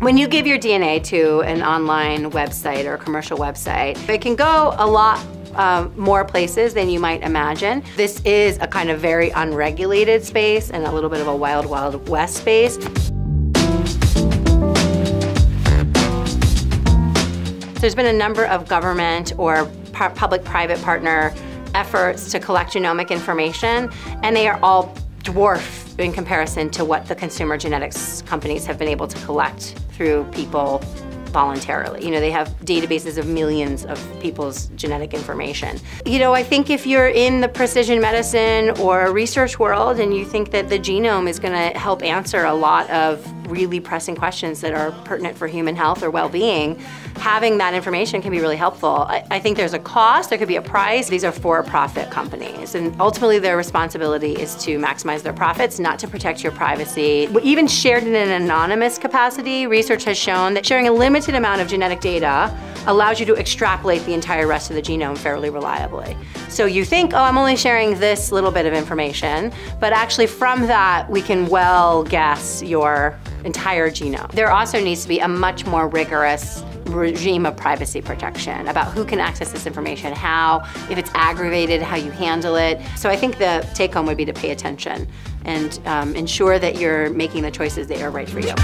When you give your DNA to an online website or commercial website, it can go a lot um, more places than you might imagine. This is a kind of very unregulated space and a little bit of a wild, wild west space. There's been a number of government or public-private partner efforts to collect genomic information, and they are all dwarf in comparison to what the consumer genetics companies have been able to collect through people voluntarily. You know, they have databases of millions of people's genetic information. You know, I think if you're in the precision medicine or research world and you think that the genome is going to help answer a lot of really pressing questions that are pertinent for human health or well-being, having that information can be really helpful. I, I, think there's a cost, there could be a price. These are for-profit companies, and ultimately their responsibility is to maximize their profits, not to protect your privacy. Even shared in an anonymous capacity, research has shown that sharing a limited amount of genetic data allows you to extrapolate the entire rest of the genome fairly reliably. So you think, oh, I'm only sharing this little bit of information, but actually from that, we can well guess your entire genome. There also needs to be a much more rigorous regime of privacy protection about who can access this information, how, if it's aggravated, how you handle it. So I think the take home would be to pay attention and um, ensure that you're making the choices that are right for you.